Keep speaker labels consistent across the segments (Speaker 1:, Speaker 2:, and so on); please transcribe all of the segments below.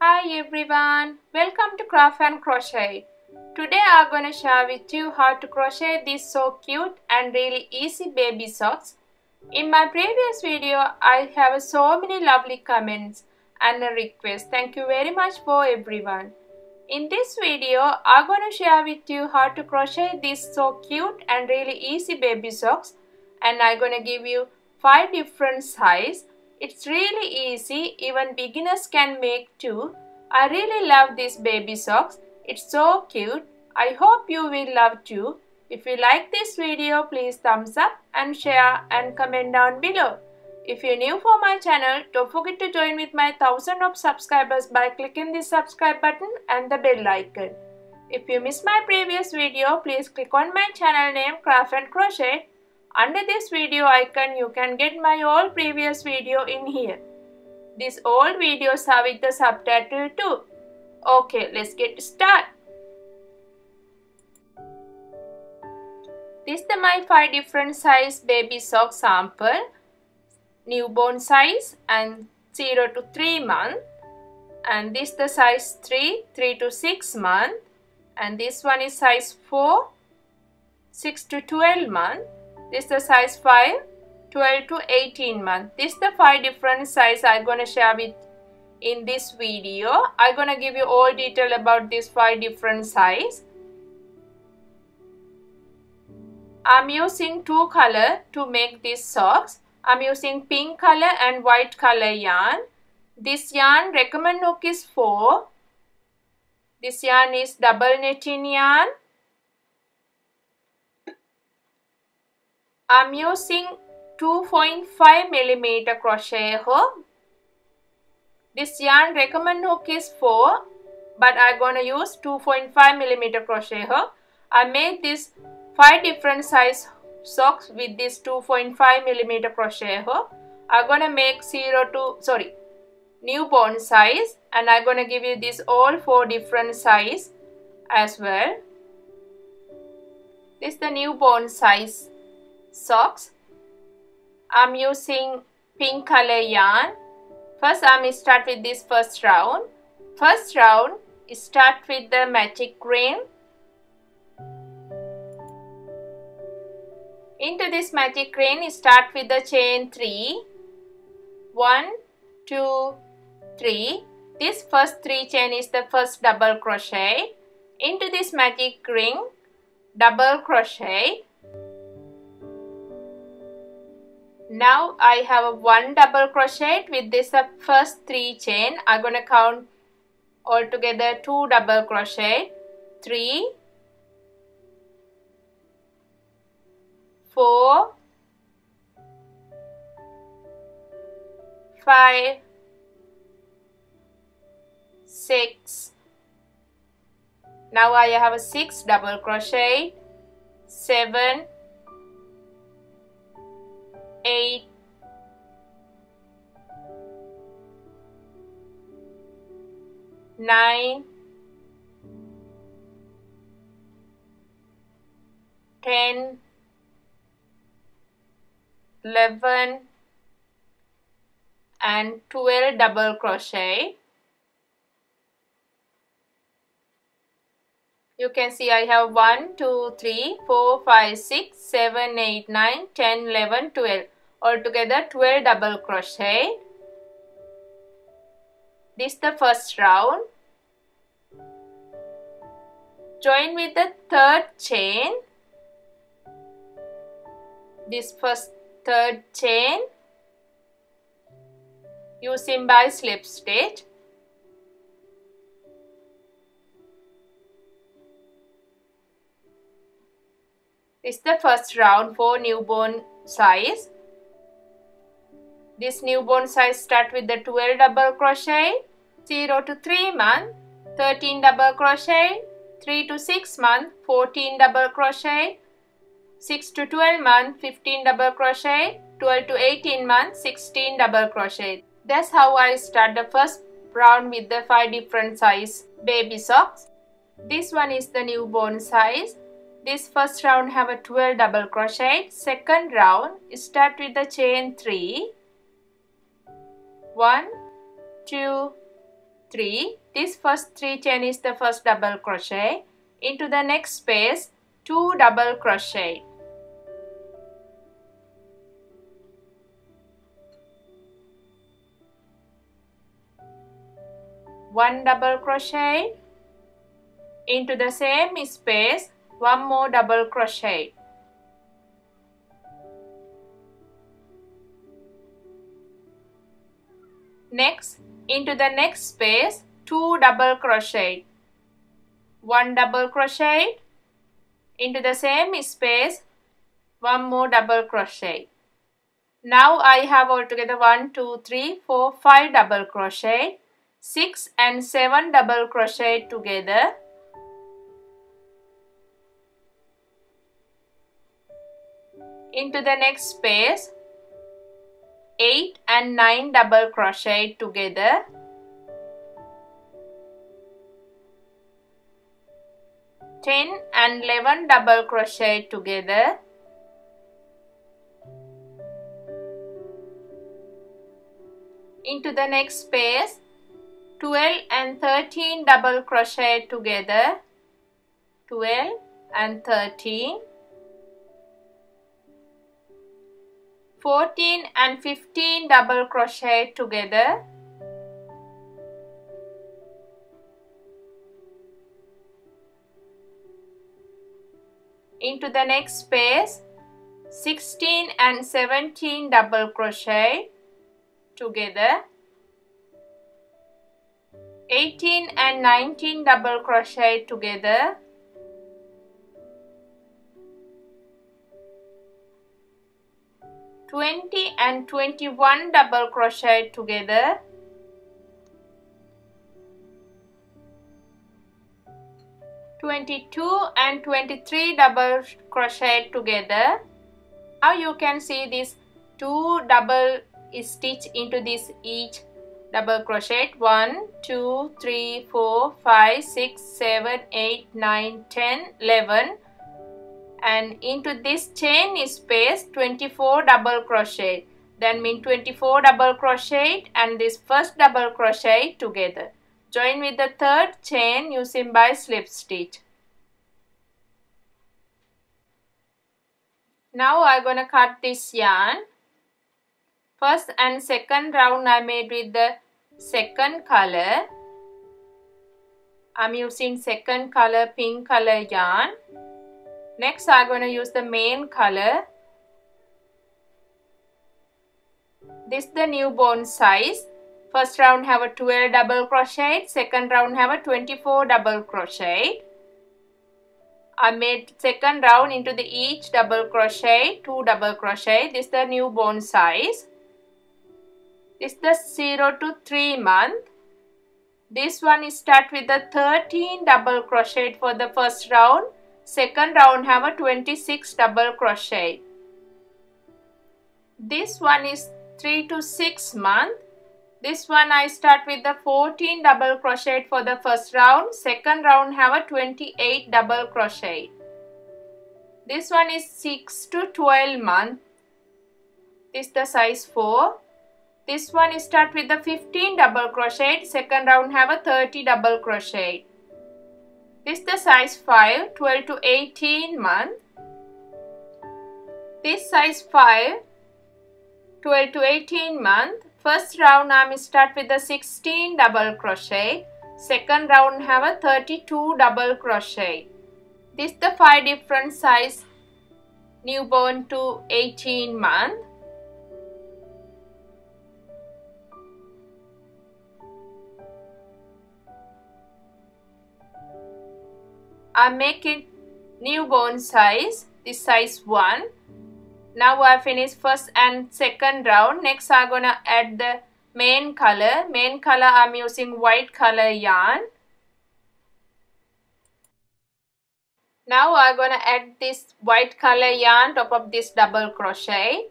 Speaker 1: Hi everyone, welcome to Craft and Crochet. Today I'm going to share with you how to crochet these so cute and really easy baby socks. In my previous video, I have so many lovely comments and a request. Thank you very much for everyone. In this video, I'm going to share with you how to crochet these so cute and really easy baby socks and I'm going to give you 5 different size it's really easy, even beginners can make too. I really love these baby socks. It's so cute. I hope you will love too. If you like this video, please thumbs up and share and comment down below. If you're new for my channel, don't forget to join with my thousand of subscribers by clicking the subscribe button and the bell icon. If you missed my previous video, please click on my channel name Craft and Crochet under this video icon, you can get my all previous video in here. These old videos are with the subtitle too. Okay, let's get started. This is my 5 different size baby sock sample. Newborn size and 0 to 3 month. And this the size 3, 3 to 6 month. And this one is size 4, 6 to 12 month this is the size 5, 12 to 18 month. This is the 5 different size I'm going to share with in this video. I'm going to give you all detail about these 5 different size. I'm using two color to make these socks. I'm using pink color and white color yarn. This yarn recommend hook is 4. This yarn is double netting yarn. I'm using 2.5 millimeter crochet hook. This yarn recommend hook is 4 but I'm gonna use 2.5 millimeter crochet hook. I made this 5 different size socks with this 2.5 millimeter crochet hook. I'm gonna make 0 to sorry newborn size and I'm gonna give you this all 4 different size as well. This is the newborn size socks. I'm using pink color yarn. First I'm start with this first round. First round start with the magic ring. Into this magic ring start with the chain 3. 1, 2, 3. This first 3 chain is the first double crochet. Into this magic ring double crochet now I have a one double crochet with this uh, first three chain. I'm gonna count all together two double crochet. Three four five six. Now I have a six double crochet. Seven eight, nine, ten, eleven, and 12 double crochet. You can see I have 1, 2, 3, 4, 5, 6, 7, 8, 9, 10, 11, 12. Altogether 12 double crochet. This is the first round. Join with the third chain. This first third chain using by slip stitch. This is the first round for newborn size. This newborn size start with the 12 double crochet, 0 to 3 month, 13 double crochet, 3 to 6 month, 14 double crochet, 6 to 12 month, 15 double crochet, 12 to 18 month, 16 double crochet. That's how I start the first round with the 5 different size baby socks. This one is the newborn size. This first round have a 12 double crochet. Second round start with the chain 3. 1 2 3 this first 3 chain is the first double crochet. Into the next space 2 double crochet. One double crochet. Into the same space one more double crochet next into the next space 2 double crochet 1 double crochet into the same space one more double crochet now I have altogether 1 2 3 4 5 double crochet 6 and 7 double crochet together. Into the next space 8 and 9 double crochet together. Ten and eleven double crochet together. Into the next space 12 and 13 double crochet together. 12 and 13 14 and 15 double crochet together. Into the next space 16 and 17 double crochet together. 18 and 19 double crochet together Twenty and twenty-one double crochet together. Twenty-two and twenty-three double crochet together. Now you can see this two double stitch into this each double crochet 1 2 3 4 5 6 7 8 9 10 11 and into this chain space 24 double crochet. Then mean 24 double crochet and this first double crochet together. Join with the third chain using by slip stitch. Now I'm gonna cut this yarn. First and second round I made with the second color. I'm using second color pink color yarn next I'm going to use the main color. This the newborn size. First round have a 12 double crochet. Second round have a 24 double crochet. I made second round into the each double crochet two double crochet. This the newborn size. Is the 0 to 3 month. This one is start with the 13 double crochet for the first round. Second round have a 26 double crochet. This one is 3 to 6 month. This one I start with the 14 double crochet for the first round. Second round have a 28 double crochet. This one is 6 to 12 month. This the size 4. This one start with the 15 double crochet. Second round have a 30 double crochet. This the size 5, 12 to 18 month. This size 5, 12 to 18 month. First round I'm start with the 16 double crochet. Second round have a 32 double crochet. This the 5 different size newborn to 18 month. I make it newborn size, this size 1. Now I finish first and second round. Next I'm gonna add the main color. Main color I'm using white color yarn. Now I'm gonna add this white color yarn top of this double crochet.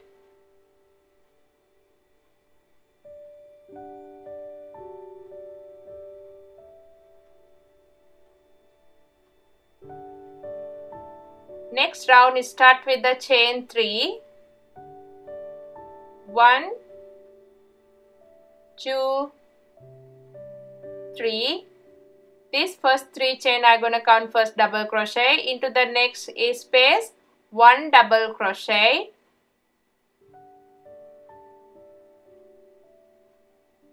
Speaker 1: Next round start with the chain 3. 1, two, three. This first three chain I'm gonna count first double crochet into the next space one double crochet.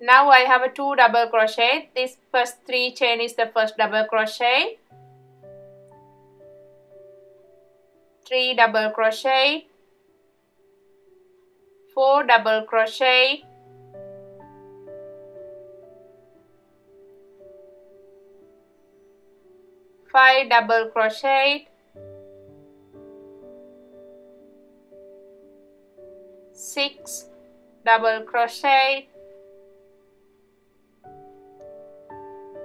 Speaker 1: Now I have a two double crochet. This first three chain is the first double crochet. Three double crochet. Four double crochet. 5 double crochet 6 double crochet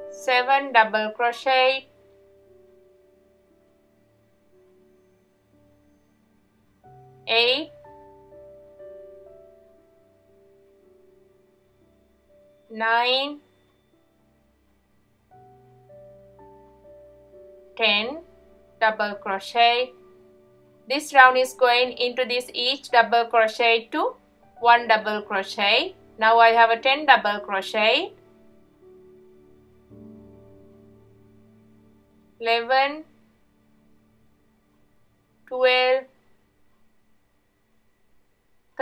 Speaker 1: 7 double crochet eight nine. 10 double crochet. This round is going into this each double crochet to one double crochet. Now I have a 10 double crochet. 11 12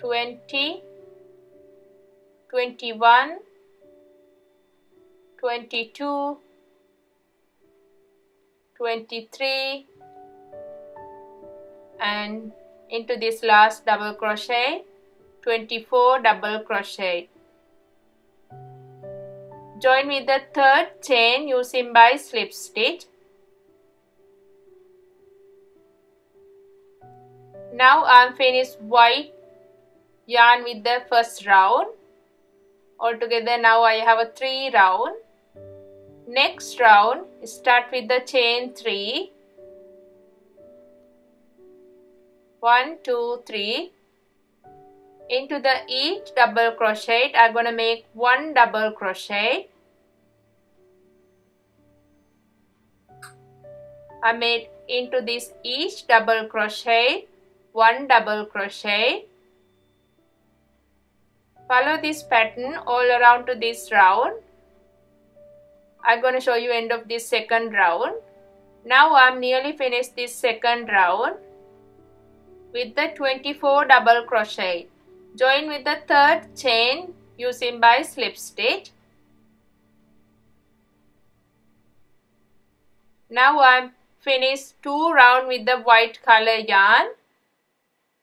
Speaker 1: twenty, twenty-one, twenty-two 23 and into this last double crochet 24 double crochet. Join with the third chain using by slip stitch. Now I'm finished white yarn with the first round altogether now I have a three round Next round, start with the chain 3. 1, 2, 3. Into the each double crochet, I'm going to make one double crochet. I made into this each double crochet, one double crochet. Follow this pattern all around to this round. I'm going to show you end of this second round. Now I'm nearly finished this second round with the 24 double crochet. Join with the third chain using by slip stitch. Now I'm finished two round with the white color yarn.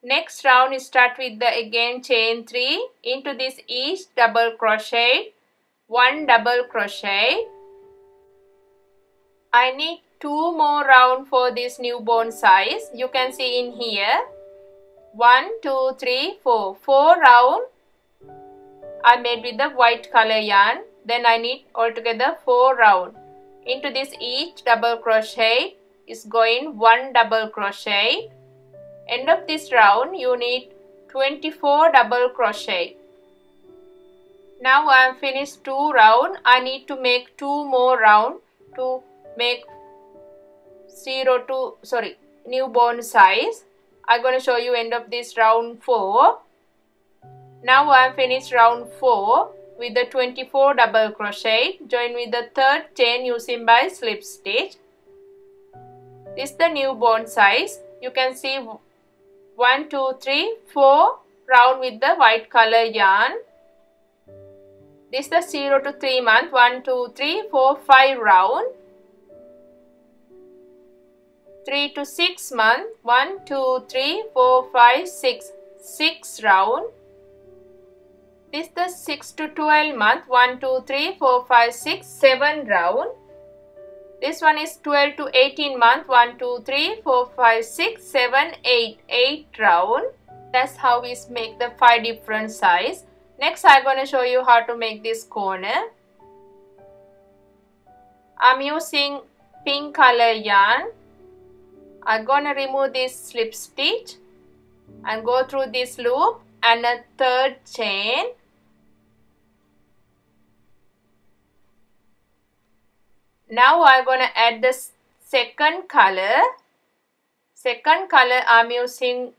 Speaker 1: Next round start with the again chain 3 into this each double crochet, 1 double crochet I need two more round for this newborn size. You can see in here. One, two, three, four. Four round I made with the white color yarn. Then I need altogether four round. Into this each double crochet is going one double crochet. End of this round you need 24 double crochet. Now I am finished two round. I need to make two more round to make 0 to sorry newborn size. I'm going to show you end of this round 4 now I'm finished round 4 with the 24 double crochet. Join with the third chain using by slip stitch. This is the newborn size. You can see 1 2 3 4 round with the white color yarn. This is the 0 to 3 month. 1 2 3 4 5 round. 3 to 6 month. 1 2 3 4 5 6 6 round. This is the 6 to 12 month. 1 2 3 4 5 6 7 round this one is 12 to 18 month 1 2 3 4 5 6 7 8 8 round that's how we make the five different size Next I'm going to show you how to make this corner. I'm using pink color yarn. I'm going to remove this slip stitch and go through this loop and a third chain. Now I'm going to add the second color. Second color I'm using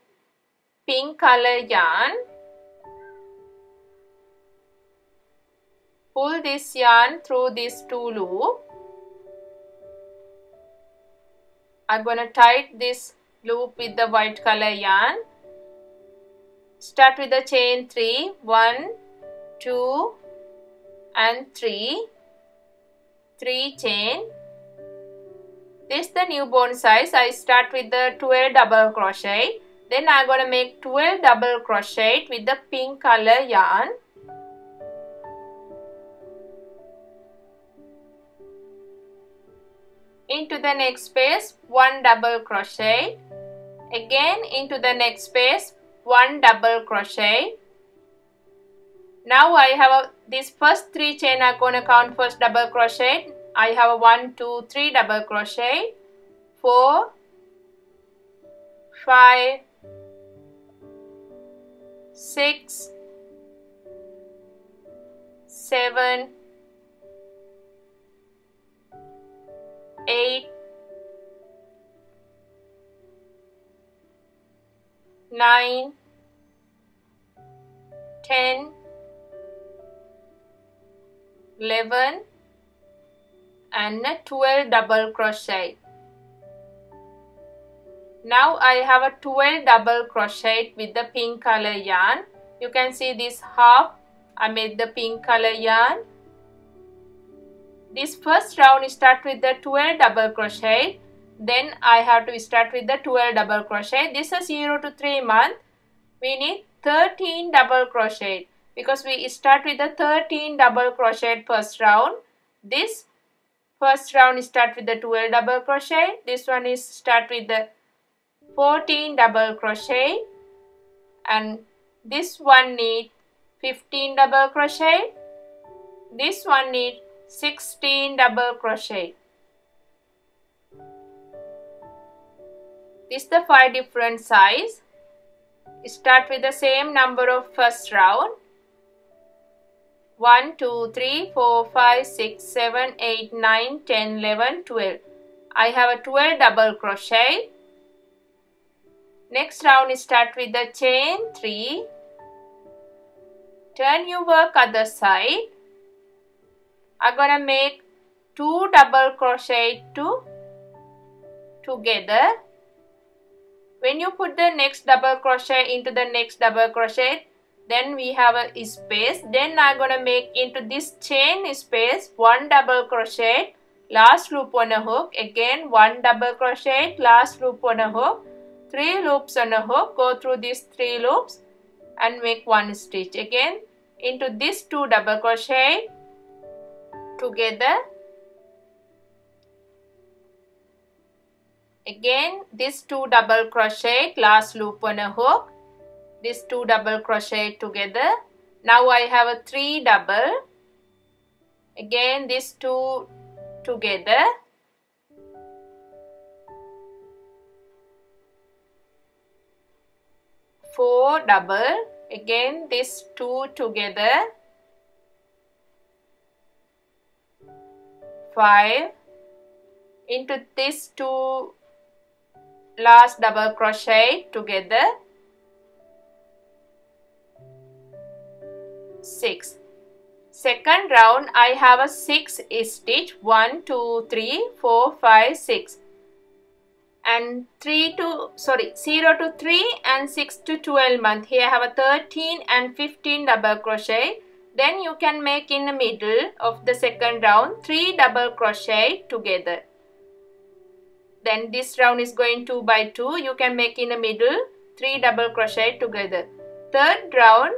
Speaker 1: pink color yarn. Pull this yarn through these two loop. I'm going to tie this loop with the white color yarn. Start with the chain 3, 1, 2 and 3. 3 chain. This the newborn size. I start with the 12 double crochet. Then I'm to make 12 double crochet with the pink color yarn. Into the next space, 1 double crochet. Again into the next space, 1 double crochet. Now I have a, this first 3 chain I'm going to count first double crochet. I have a 1, 2, 3 double crochet, 4, 5, 6, 7, 8, 9, 10, 11 and 12 double crochet. Now I have a 12 double crochet with the pink color yarn. You can see this half I made the pink color yarn. This first round start with the 12 double crochet. Then I have to start with the 12 double crochet. This is 0 to 3 month. We need 13 double crochet because we start with the 13 double crochet first round. This first round start with the 12 double crochet. This one is start with the 14 double crochet and this one need 15 double crochet. This one need 16 double crochet. This is the five different size. Start with the same number of first round 1, 2, 3, 4, 5, 6, 7, 8, 9, 10, 11, 12. I have a 12 double crochet. Next round start with the chain 3. Turn your work other side. I'm gonna make 2 double crochet to together. When you put the next double crochet into the next double crochet, then we have a space. Then I'm gonna make into this chain space one double crochet last loop on a hook. Again one double crochet last loop on a hook. Three loops on a hook. Go through these three loops and make one stitch. Again into this two double crochet together. Again this two double crochet last loop on a hook this two double crochet together. Now I have a three double. Again these two together. Four double. Again these two together. Five. Into these two last double crochet together 6 second round I have a 6 stitch. 1 2 3 4 5 6 and 3 to sorry 0 to 3 and 6 to 12 month. Here I have a 13 and 15 double crochet. Then you can make in the middle of the second round 3 double crochet together. Then this round is going 2 by 2 you can make in the middle 3 double crochet together. Third round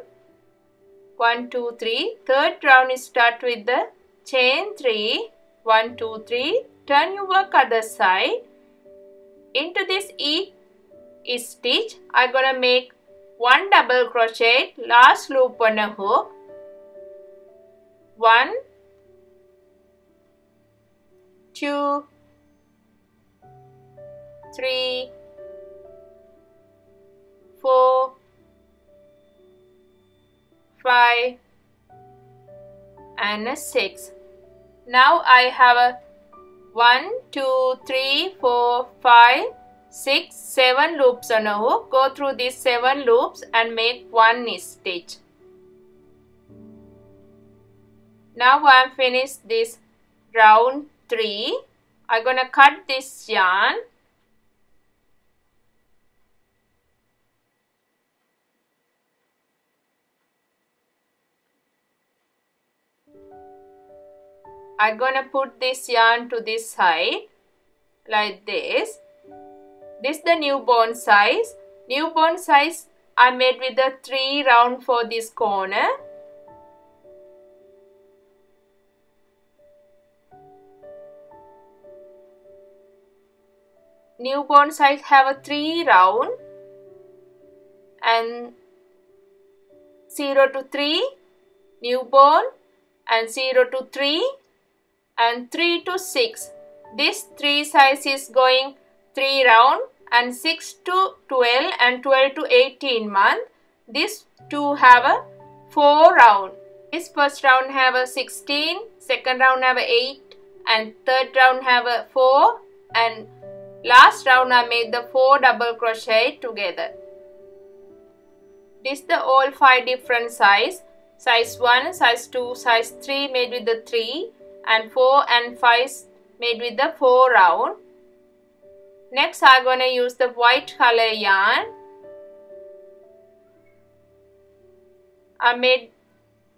Speaker 1: 1, 2, 3. Third round is start with the chain 3. 1, 2, 3. Turn your work other side. Into this each stitch, I'm gonna make 1 double crochet last loop on a hook 1 2 3 4 5 and a 6 now I have a 1 2 3 4 5 6 7 loops. On a hook go through these 7 loops and make one stitch. Now I'm finished this round 3 I'm gonna cut this yarn I'm gonna put this yarn to this side like this. This is the newborn size. Newborn size I made with the 3 round for this corner. Newborn size have a 3 round and 0 to 3 newborn and 0 to 3 and 3 to 6 this 3 size is going 3 round and 6 to 12 and 12 to 18 month this two have a 4 round this first round have a 16 second round have a 8 and third round have a 4 and Last round I made the 4 double crochet together. This the all 5 different size. Size 1, size 2, size 3 made with the 3 and 4 and 5 made with the 4 round. Next I'm gonna use the white color yarn. I made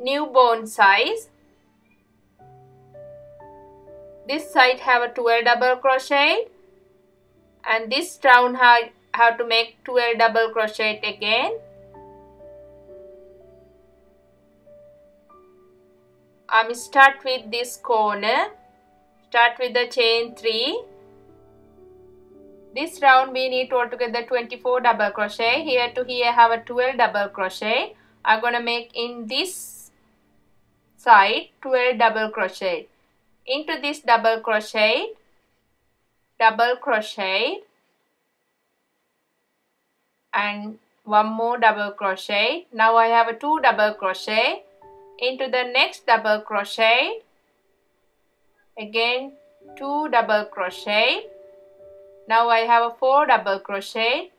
Speaker 1: newborn size. This side have a 12 double crochet and this round have, have to make 12 double crochet again I'm start with this corner. Start with the chain 3 this round we need altogether 24 double crochet. Here to here I have a 12 double crochet. I'm gonna make in this side 12 double crochet. Into this double crochet double crochet and one more double crochet. Now I have a two double crochet into the next double crochet. Again two double crochet. Now I have a four double crochet.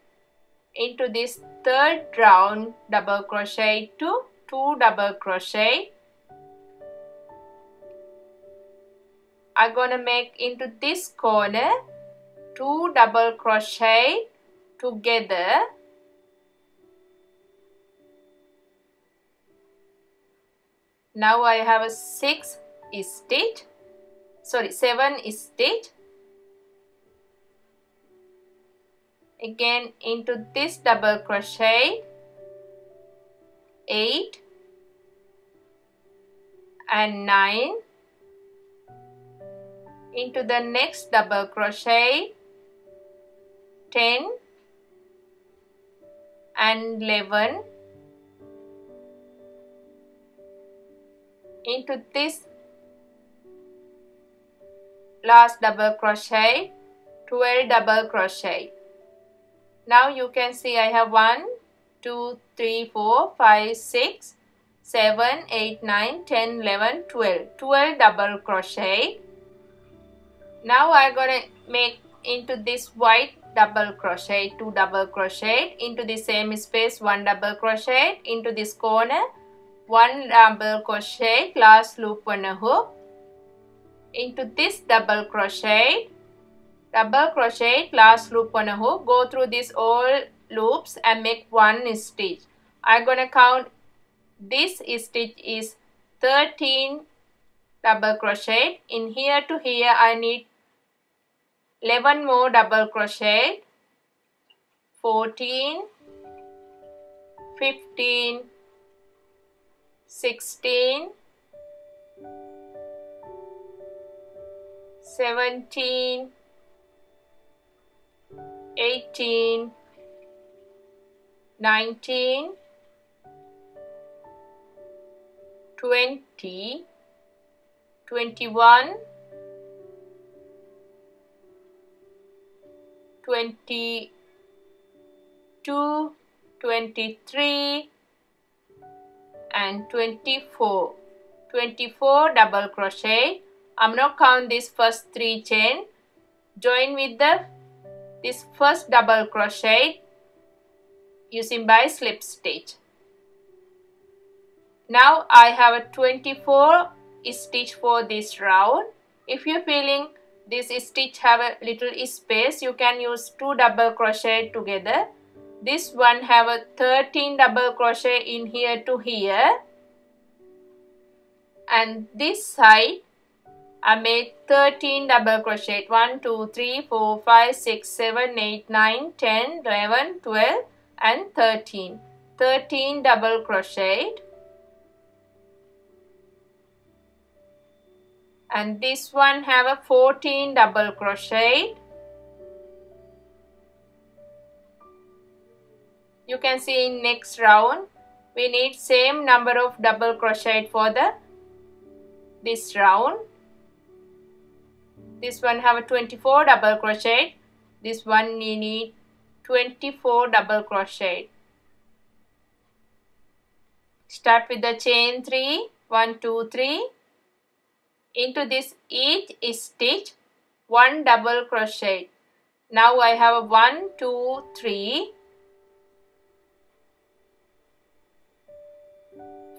Speaker 1: Into this third round double crochet to two double crochet. I'm gonna make into this corner two double crochet together now I have a 6 stitch sorry 7 stitch again into this double crochet. 8 and 9 into the next double crochet. 10 and 11 into this last double crochet 12 double crochet. Now you can see I have 1 2 3 4 5 6 7 8 9 10 11 12 12 double crochet. Now I'm gonna make into this white double crochet two double crochet into the same space one double crochet into this corner one double crochet last loop on a hook. Into this double crochet. Double crochet last loop on a hook. Go through these all loops and make one stitch. I'm gonna count. This stitch is 13 double crochet. In here to here i need 11 more double crochet. 14 15 16 17 18 nineteen, twenty, twenty-one, twenty-two, twenty-three, and 24 24 double crochet. I'm not count this first three chain. Join with the this first double crochet using by slip stitch. Now I have a 24 stitch for this round. If you're feeling this stitch have a little space you can use two double crochet together this one have a 13 double crochet in here to here. And this side I made 13 double crochet. 1 2 3 4 5 6 7 8 9 10 11 12 and 13 13 double crochet and this one have a 14 double crochet can see in next round. We need same number of double crochet for the this round. This one have a 24 double crochet. This one we need 24 double crochet. Start with the chain 3 1 2 3 into this each stitch one double crochet. Now I have a 1 2 3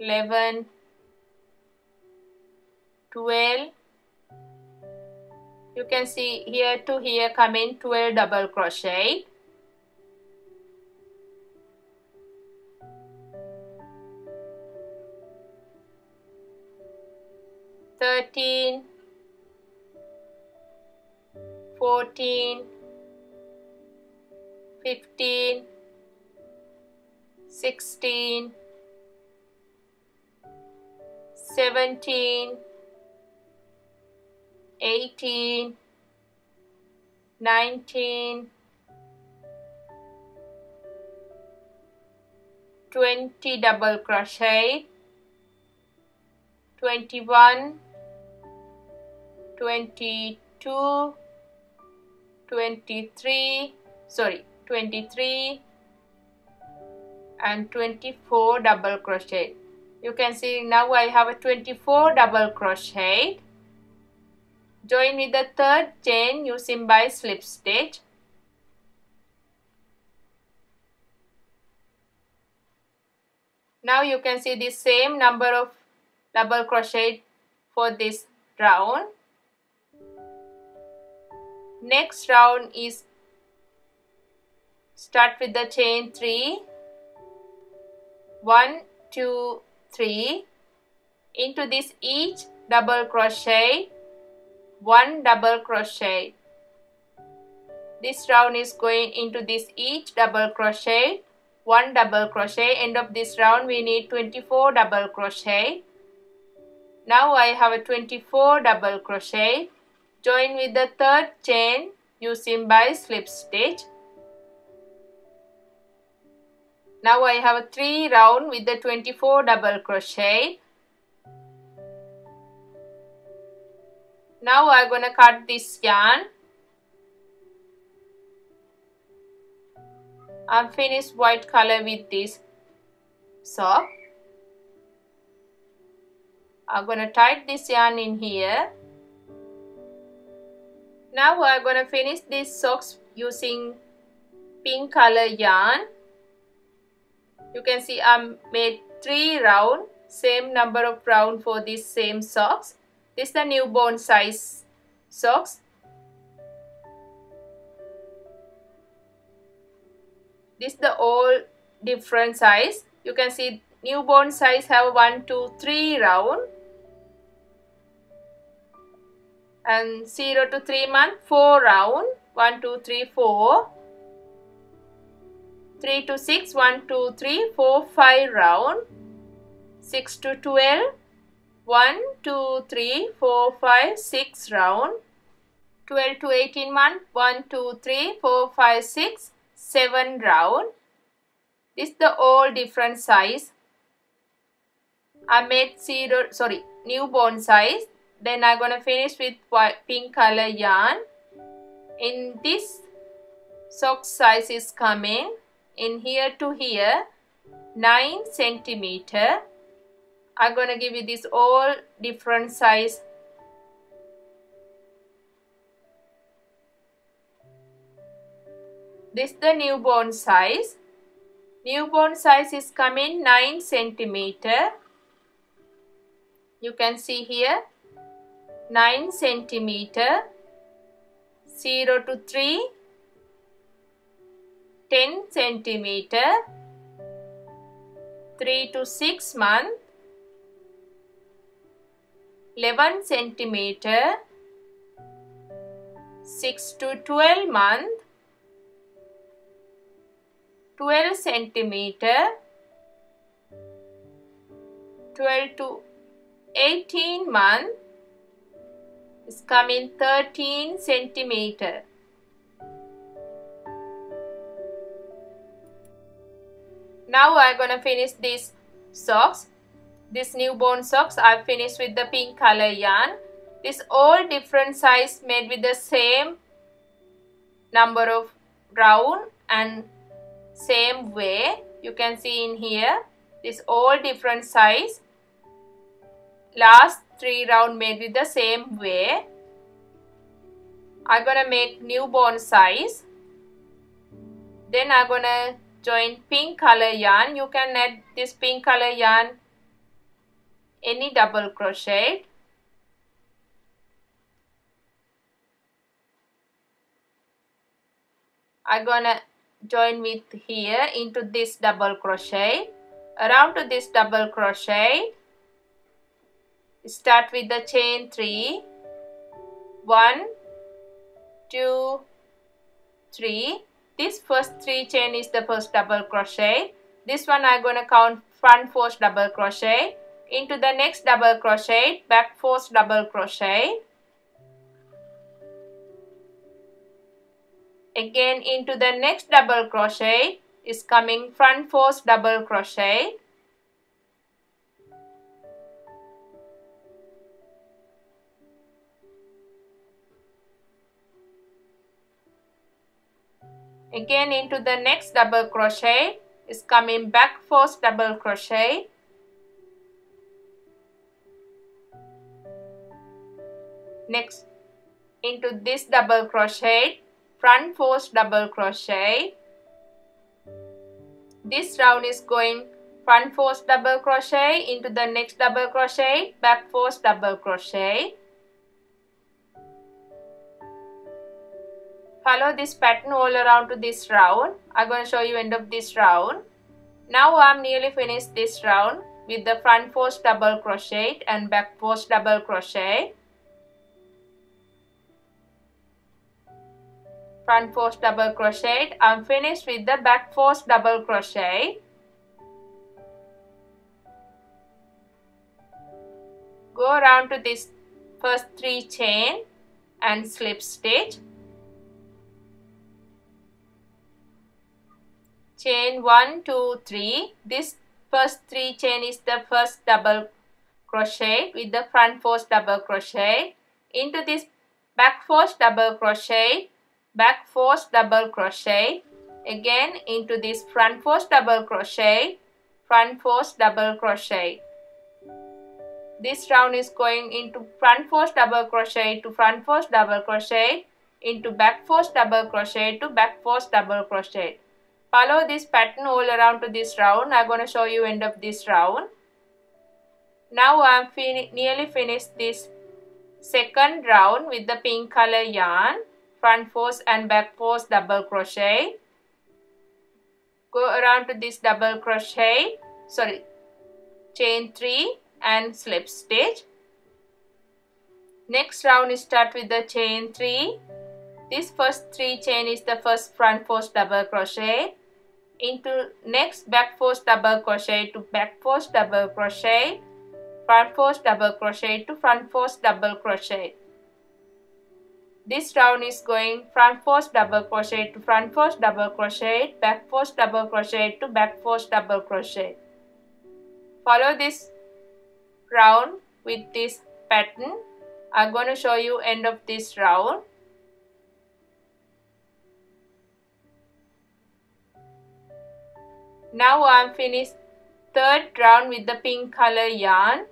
Speaker 1: 11 12 you can see here to here coming 12 double crochet. Thirteen, fourteen, fifteen, sixteen seventeen, eighteen, nineteen, twenty double crochet, twenty-one, twenty-two, twenty-three, sorry, twenty-three, and 24 double crochet you can see now I have a 24 double crochet. Join with the third chain using by slip stitch. Now you can see the same number of double crochet for this round. Next round is start with the chain 3 1 2 3 into this each double crochet one double crochet. This round is going into this each double crochet one double crochet. End of this round we need 24 double crochet. Now I have a 24 double crochet. Join with the third chain using by slip stitch Now I have a 3 round with the 24 double crochet. Now I'm gonna cut this yarn. I'm finished white color with this sock. I'm gonna tie this yarn in here. Now I'm gonna finish these socks using pink color yarn you can see I made three round same number of round for this same socks. This is the newborn size socks. This is the old different size. You can see newborn size have one two three round. And 0 to 3 month 4 round. 1 2 3 4 3 to 6 1 2 3 4 5 round. 6 to 12 1 2 3 4 5 6 round. 12 to 18 month 1 2 3 4 5 6 7 round. This the all different size. I made zero sorry newborn size. Then I'm gonna finish with white, pink color yarn. In this sock size is coming in here to here 9 centimeter. I'm gonna give you this all different size. This the newborn size. Newborn size is coming 9 centimeter. You can see here 9 centimeter. 0 to 3 10 centimeter 3 to 6 month 11 centimeter 6 to 12 month 12 centimeter 12 to 18 month is coming 13 centimeter now I'm gonna finish these socks. This newborn socks I finished with the pink color yarn. This all different size made with the same number of round and same way. You can see in here this all different size. Last three round made with the same way. I'm gonna make newborn size. Then I'm gonna join pink color yarn. You can add this pink color yarn any double crochet. I'm gonna join with here into this double crochet. Around to this double crochet start with the chain 3 1 2 3 this first three chain is the first double crochet. This one I'm gonna count front post double crochet. Into the next double crochet back post double crochet. Again into the next double crochet is coming front post double crochet again into the next double crochet. Is coming back post double crochet. Next into this double crochet. Front post double crochet. This round is going front post double crochet into the next double crochet back post double crochet follow this pattern all around to this round. I'm going to show you end of this round. Now I'm nearly finished this round with the front post double crochet and back post double crochet front post double crochet I'm finished with the back post double crochet go around to this first three chain and slip stitch chain 1 2 3 this first three chain is the first double crochet with the front post double crochet. Into this back post double crochet back post double crochet. Again into this front post double crochet front post double crochet. This round is going into front post double crochet to front post double crochet into back post double crochet to back post double crochet follow this pattern all around to this round. I'm going to show you end of this round. Now i'm fin nearly finished this second round with the pink color yarn. Front post and back post double crochet. Go around to this double crochet. Sorry chain 3 and slip stitch. Next round start with the chain 3 this first 3 chain is the first front post double crochet into next back post double crochet to back post double crochet front post double crochet to front post double crochet. This round is going front post double crochet to front post double crochet back post double crochet to back post double crochet. Follow this round with this pattern. I'm going to show you end of this round Now I'm finished third round with the pink color yarn.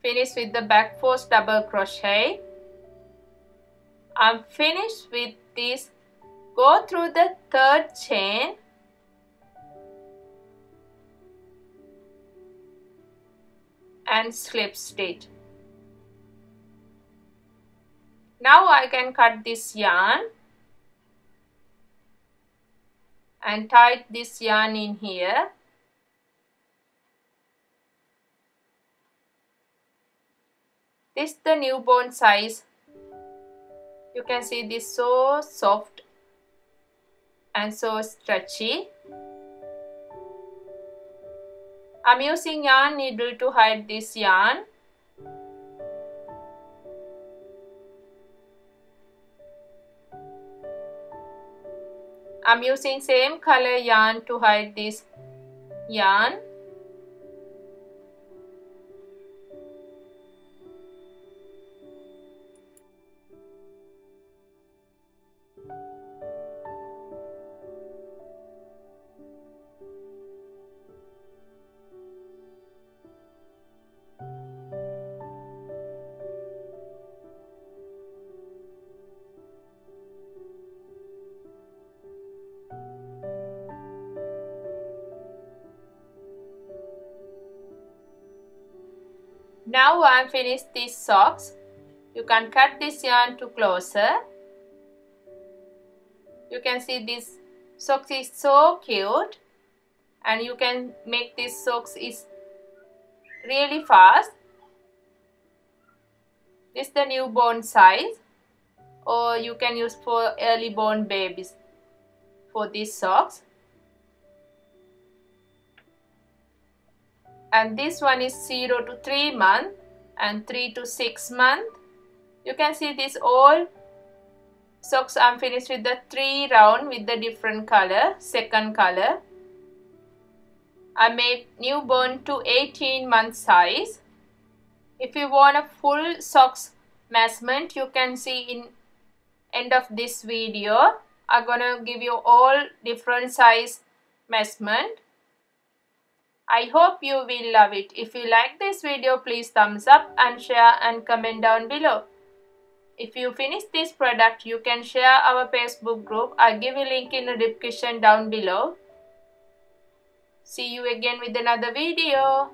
Speaker 1: Finish with the back post double crochet. I'm finished with this. Go through the third chain. And slip stitch. Now I can cut this yarn and tied this yarn in here. This is the newborn size. You can see this so soft and so stretchy. I'm using yarn needle to hide this yarn I'm using same color yarn to hide this yarn Now I am finished these socks. You can cut this yarn to closer. You can see this socks is so cute and you can make this socks is really fast. This is the newborn size or you can use for early born babies for these socks. And this one is 0 to 3 month and 3 to 6 month. You can see this all socks I'm finished with the 3 round with the different color second color. I made newborn to 18 month size. If you want a full socks measurement you can see in end of this video. I'm gonna give you all different size measurement I hope you will love it. If you like this video, please thumbs up and share and comment down below. If you finish this product, you can share our Facebook group. I'll give a link in the description down below. See you again with another video.